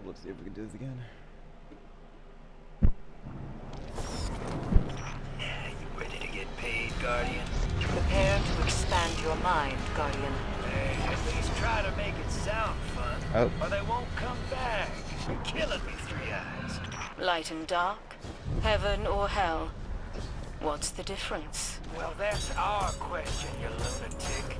Oh, let's see if we can do this again. You ready to get paid, Guardian? Prepare to expand your mind, Guardian. Hey, at least try to make it sound fun. Oh. Or they won't come back. You're killing me, Three Eyes. Light and dark, heaven or hell. What's the difference? Well, that's our question, you lunatic.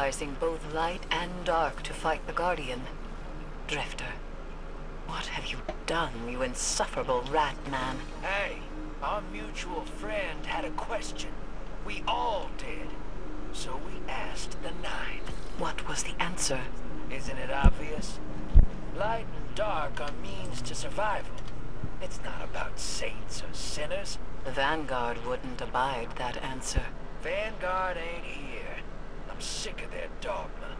Utilizing both light and dark to fight the Guardian. Drifter, what have you done, you insufferable rat man? Hey, our mutual friend had a question. We all did. So we asked the Nine. What was the answer? Isn't it obvious? Light and dark are means to survival. It's not about saints or sinners. The Vanguard wouldn't abide that answer. Vanguard ain't here. I'm sick of their dogma.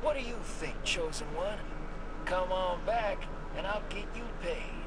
What do you think, Chosen One? Come on back, and I'll get you paid.